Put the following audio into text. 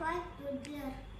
White Woodler.